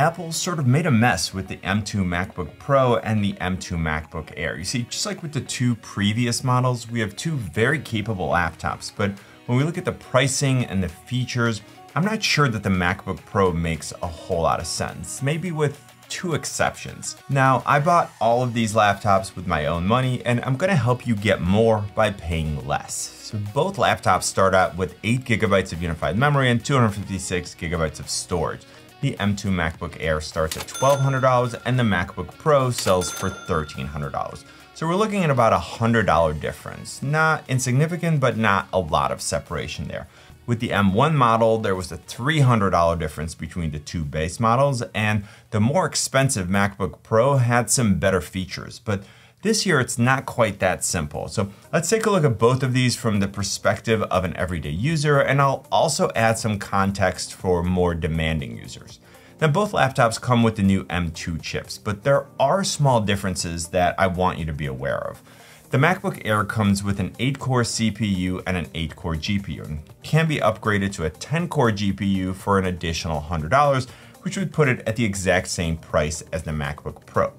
Apple sort of made a mess with the M2 MacBook Pro and the M2 MacBook Air. You see, just like with the two previous models, we have two very capable laptops, but when we look at the pricing and the features, I'm not sure that the MacBook Pro makes a whole lot of sense, maybe with two exceptions. Now, I bought all of these laptops with my own money, and I'm gonna help you get more by paying less. So both laptops start out with 8 gigabytes of unified memory and 256 gigabytes of storage. The M2 MacBook Air starts at $1,200 and the MacBook Pro sells for $1,300. So we're looking at about a $100 difference. Not insignificant, but not a lot of separation there. With the M1 model, there was a $300 difference between the two base models, and the more expensive MacBook Pro had some better features. But this year, it's not quite that simple. So let's take a look at both of these from the perspective of an everyday user, and I'll also add some context for more demanding users. Now, both laptops come with the new M2 chips, but there are small differences that I want you to be aware of. The MacBook Air comes with an 8-core CPU and an 8-core GPU, and can be upgraded to a 10-core GPU for an additional $100, which would put it at the exact same price as the MacBook Pro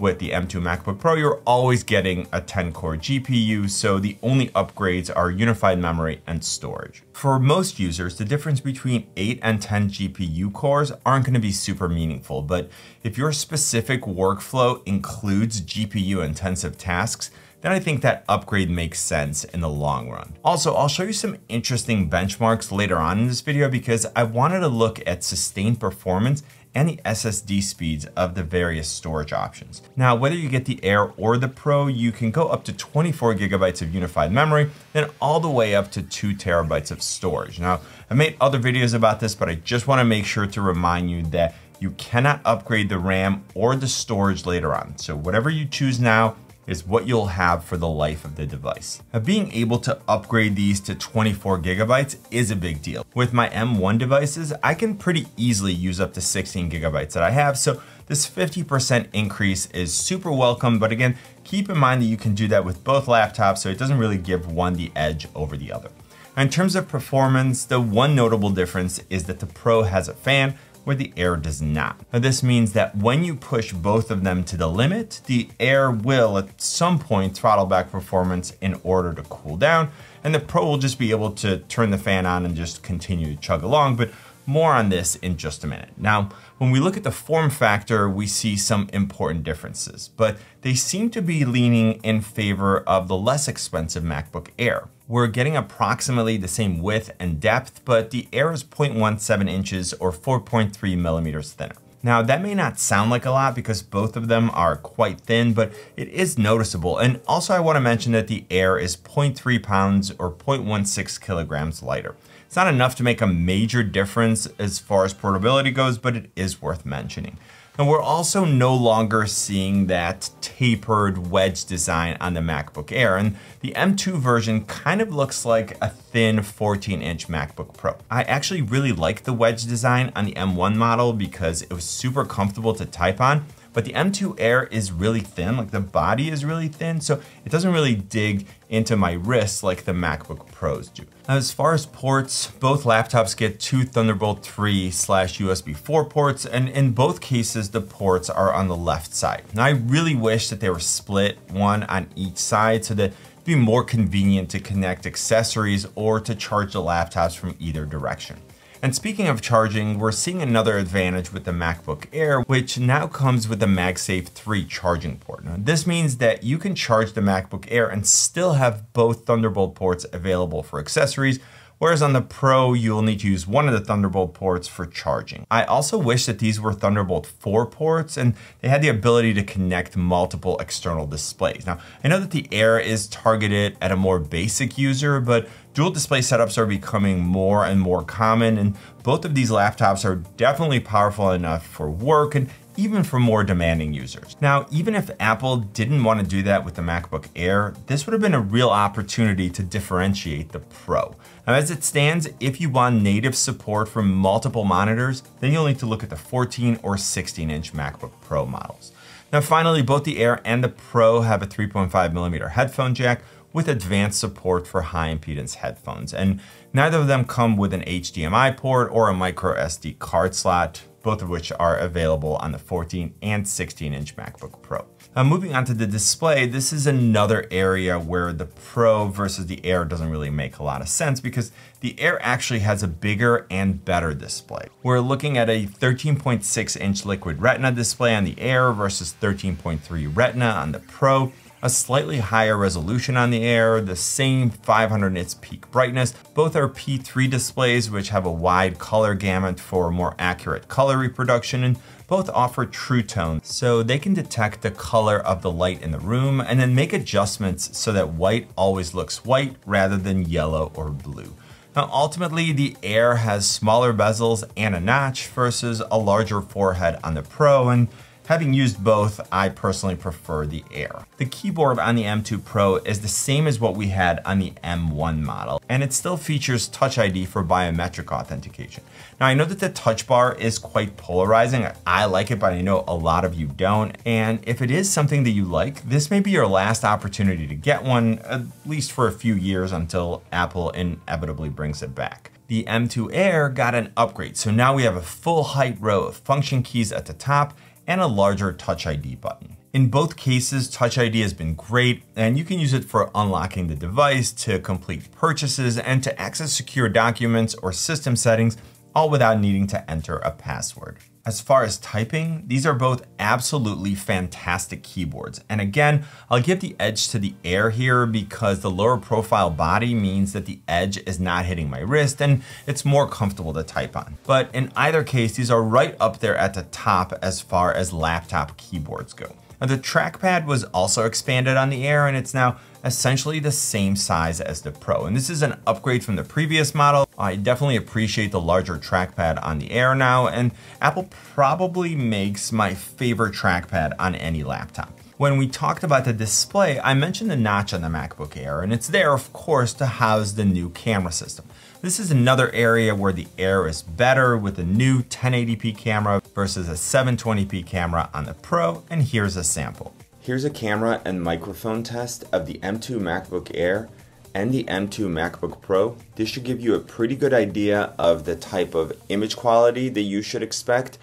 with the M2 MacBook Pro, you're always getting a 10 core GPU, so the only upgrades are unified memory and storage. For most users, the difference between 8 and 10 GPU cores aren't gonna be super meaningful, but if your specific workflow includes GPU intensive tasks, then I think that upgrade makes sense in the long run. Also, I'll show you some interesting benchmarks later on in this video because I wanted to look at sustained performance and the SSD speeds of the various storage options. Now, whether you get the Air or the Pro, you can go up to 24 gigabytes of unified memory, then all the way up to two terabytes of storage. Now, I made other videos about this, but I just wanna make sure to remind you that you cannot upgrade the RAM or the storage later on. So whatever you choose now, is what you'll have for the life of the device. Now, being able to upgrade these to 24 gigabytes is a big deal. With my M1 devices, I can pretty easily use up to 16 gigabytes that I have, so this 50% increase is super welcome, but again, keep in mind that you can do that with both laptops, so it doesn't really give one the edge over the other. In terms of performance, the one notable difference is that the Pro has a fan, where the air does not. Now this means that when you push both of them to the limit, the air will at some point throttle back performance in order to cool down, and the Pro will just be able to turn the fan on and just continue to chug along, but more on this in just a minute. Now, when we look at the form factor, we see some important differences, but they seem to be leaning in favor of the less expensive MacBook Air. We're getting approximately the same width and depth, but the Air is 0.17 inches or 4.3 millimeters thinner. Now that may not sound like a lot because both of them are quite thin, but it is noticeable. And also I wanna mention that the Air is 0.3 pounds or 0.16 kilograms lighter. It's not enough to make a major difference as far as portability goes, but it is worth mentioning. And we're also no longer seeing that tapered wedge design on the MacBook Air. And the M2 version kind of looks like a thin 14 inch MacBook Pro. I actually really like the wedge design on the M1 model because it was super comfortable to type on but the M2 Air is really thin, like the body is really thin, so it doesn't really dig into my wrist like the MacBook Pros do. Now, as far as ports, both laptops get two Thunderbolt 3 slash USB 4 ports, and in both cases, the ports are on the left side. Now, I really wish that they were split, one on each side, so that it'd be more convenient to connect accessories or to charge the laptops from either direction. And speaking of charging, we're seeing another advantage with the MacBook Air, which now comes with the MagSafe 3 charging port. Now, this means that you can charge the MacBook Air and still have both Thunderbolt ports available for accessories, whereas on the Pro, you'll need to use one of the Thunderbolt ports for charging. I also wish that these were Thunderbolt 4 ports and they had the ability to connect multiple external displays. Now, I know that the Air is targeted at a more basic user, but dual display setups are becoming more and more common, and both of these laptops are definitely powerful enough for work and even for more demanding users. Now, even if Apple didn't want to do that with the MacBook Air, this would have been a real opportunity to differentiate the Pro. Now, as it stands, if you want native support for multiple monitors, then you'll need to look at the 14 or 16 inch MacBook Pro models. Now, finally, both the Air and the Pro have a 3.5 millimeter headphone jack, with advanced support for high impedance headphones. And neither of them come with an HDMI port or a micro SD card slot. both of which are available on the 14 and 16 inch MacBook Pro. Now moving on to the display, this is another area where the Pro versus the Air doesn't really make a lot of sense because the Air actually has a bigger and better display. We're looking at a 13.6 inch liquid retina display on the Air versus 13.3 retina on the Pro a slightly higher resolution on the Air, the same 500 nits peak brightness. Both are P3 displays, which have a wide color gamut for more accurate color reproduction, and both offer true tone, so they can detect the color of the light in the room and then make adjustments so that white always looks white rather than yellow or blue. Now, ultimately, the Air has smaller bezels and a notch versus a larger forehead on the Pro, and Having used both, I personally prefer the Air. The keyboard on the M2 Pro is the same as what we had on the M1 model, and it still features Touch ID for biometric authentication. Now I know that the touch bar is quite polarizing. I like it, but I know a lot of you don't. And if it is something that you like, this may be your last opportunity to get one, at least for a few years until Apple inevitably brings it back the M2 Air got an upgrade. So now we have a full height row of function keys at the top and a larger Touch ID button. In both cases, Touch ID has been great, and you can use it for unlocking the device, to complete purchases, and to access secure documents or system settings, all without needing to enter a password. As far as typing, these are both absolutely fantastic keyboards. And again, I'll give the edge to the Air here because the lower profile body means that the edge is not hitting my wrist and it's more comfortable to type on. But in either case, these are right up there at the top as far as laptop keyboards go. Now the trackpad was also expanded on the Air and it's now essentially the same size as the Pro. And this is an upgrade from the previous model. I definitely appreciate the larger trackpad on the Air now, and Apple probably makes my favorite trackpad on any laptop. When we talked about the display, I mentioned the notch on the MacBook Air, and it's there, of course, to house the new camera system. This is another area where the Air is better with the new 1080p camera versus a 720p camera on the Pro, and here's a sample. Here's a camera and microphone test of the M2 MacBook Air and the M2 MacBook Pro. This should give you a pretty good idea of the type of image quality that you should expect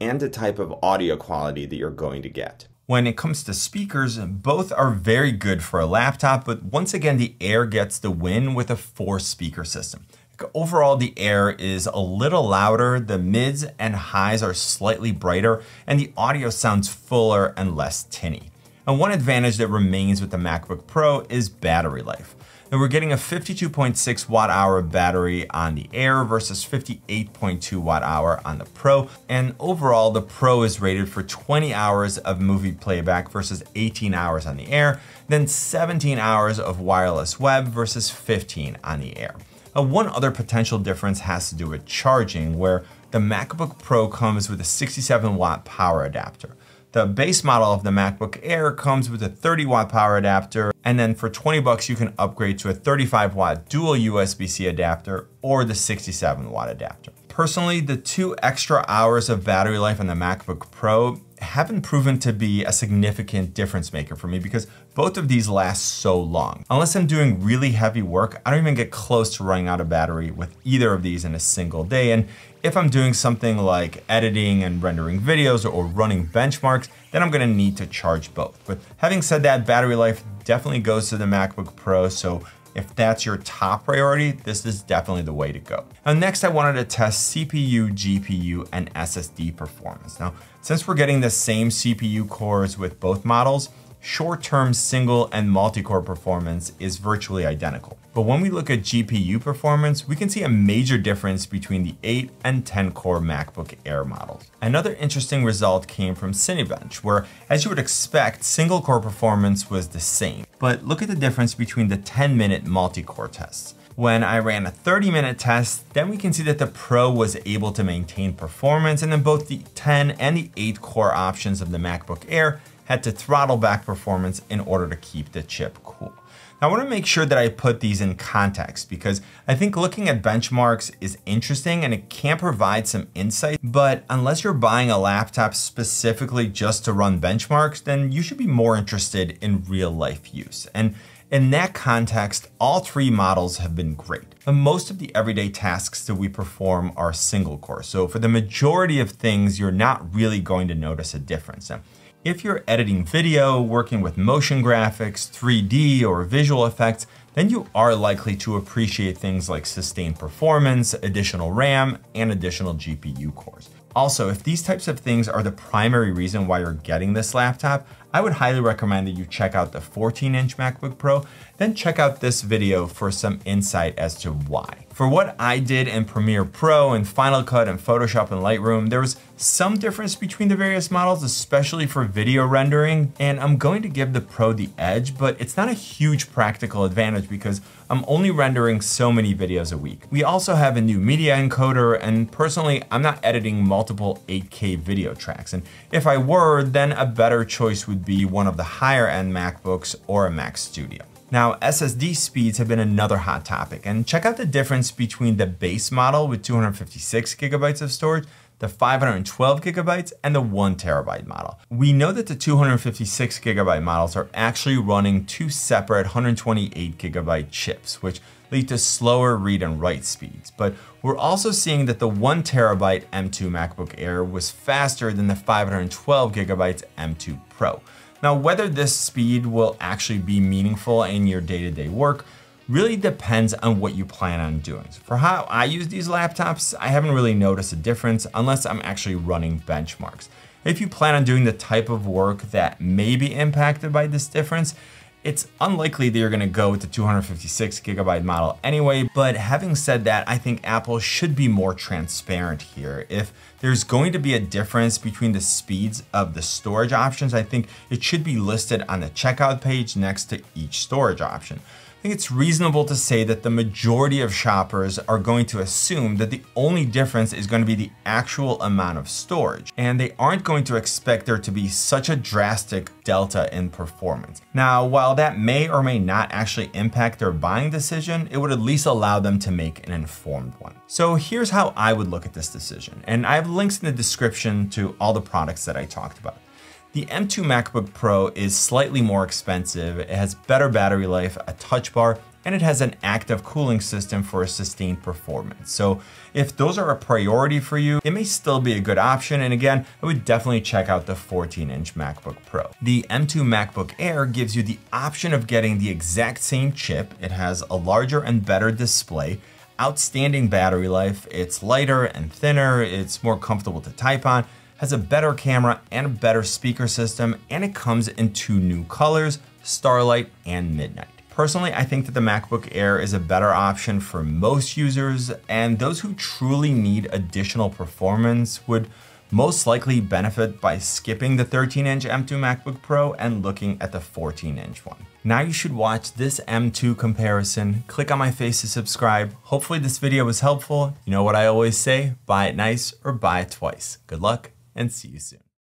and the type of audio quality that you're going to get. When it comes to speakers, both are very good for a laptop, but once again, the Air gets the win with a four speaker system. Overall, the Air is a little louder, the mids and highs are slightly brighter, and the audio sounds fuller and less tinny. And one advantage that remains with the MacBook Pro is battery life. Now we're getting a 52.6 watt hour battery on the Air versus 58.2 watt hour on the Pro. And overall, the Pro is rated for 20 hours of movie playback versus 18 hours on the Air, then 17 hours of wireless web versus 15 on the Air. Now, one other potential difference has to do with charging, where the MacBook Pro comes with a 67 watt power adapter. The base model of the MacBook Air comes with a 30 watt power adapter, and then for 20 bucks, you can upgrade to a 35 watt dual USB-C adapter or the 67 watt adapter. Personally, the two extra hours of battery life on the MacBook Pro haven't proven to be a significant difference maker for me because both of these last so long. Unless I'm doing really heavy work, I don't even get close to running out of battery with either of these in a single day. And if I'm doing something like editing and rendering videos or running benchmarks, then I'm gonna need to charge both. But having said that, battery life definitely goes to the MacBook Pro, so if that's your top priority, this is definitely the way to go. Now next I wanted to test CPU, GPU, and SSD performance. Now, since we're getting the same CPU cores with both models, short-term single and multi-core performance is virtually identical. But when we look at GPU performance, we can see a major difference between the 8 and 10 core MacBook Air models. Another interesting result came from Cinebench, where as you would expect, single core performance was the same. But look at the difference between the 10 minute multi-core tests. When I ran a 30 minute test, then we can see that the Pro was able to maintain performance and then both the 10 and the 8 core options of the MacBook Air had to throttle back performance in order to keep the chip cool. Now, I wanna make sure that I put these in context because I think looking at benchmarks is interesting and it can provide some insight, but unless you're buying a laptop specifically just to run benchmarks, then you should be more interested in real life use. And In that context, all three models have been great. But most of the everyday tasks that we perform are single core. So for the majority of things, you're not really going to notice a difference. Now, if you're editing video, working with motion graphics, 3D, or visual effects, then you are likely to appreciate things like sustained performance, additional RAM, and additional GPU cores. Also, if these types of things are the primary reason why you're getting this laptop, I would highly recommend that you check out the 14 inch MacBook Pro, then check out this video for some insight as to why. For what I did in Premiere Pro and Final Cut and Photoshop and Lightroom, there was some difference between the various models, especially for video rendering, and I'm going to give the Pro the edge, but it's not a huge practical advantage because I'm only rendering so many videos a week. We also have a new media encoder, and personally, I'm not editing multiple 8K video tracks, and if I were, then a better choice would be one of the higher end MacBooks or a Mac Studio. Now, SSD speeds have been another hot topic, and check out the difference between the base model with 256 gigabytes of storage, the 512 gigabytes, and the one terabyte model. We know that the 256 gigabyte models are actually running two separate 128 gigabyte chips, which lead to slower read and write speeds. But we're also seeing that the one terabyte M2 MacBook Air was faster than the 512 gigabytes M2 Pro. Now, whether this speed will actually be meaningful in your day-to-day -day work really depends on what you plan on doing. For how I use these laptops, I haven't really noticed a difference unless I'm actually running benchmarks. If you plan on doing the type of work that may be impacted by this difference, it's unlikely that you're gonna go with the 256 gigabyte model anyway, but having said that, I think Apple should be more transparent here. If there's going to be a difference between the speeds of the storage options, I think it should be listed on the checkout page next to each storage option. I think it's reasonable to say that the majority of shoppers are going to assume that the only difference is going to be the actual amount of storage, and they aren't going to expect there to be such a drastic delta in performance. Now, while that may or may not actually impact their buying decision, it would at least allow them to make an informed one. So here's how I would look at this decision, and I have links in the description to all the products that I talked about. The M2 MacBook Pro is slightly more expensive, it has better battery life, a touch bar, and it has an active cooling system for sustained performance. So if those are a priority for you, it may still be a good option. And again, I would definitely check out the 14 inch MacBook Pro. The M2 MacBook Air gives you the option of getting the exact same chip. It has a larger and better display, outstanding battery life, it's lighter and thinner, it's more comfortable to type on, has a better camera and a better speaker system, and it comes in two new colors, Starlight and Midnight. Personally, I think that the MacBook Air is a better option for most users, and those who truly need additional performance would most likely benefit by skipping the 13 inch M2 MacBook Pro and looking at the 14 inch one. Now you should watch this M2 comparison, click on my face to subscribe. Hopefully this video was helpful. You know what I always say, buy it nice or buy it twice. Good luck and see you soon.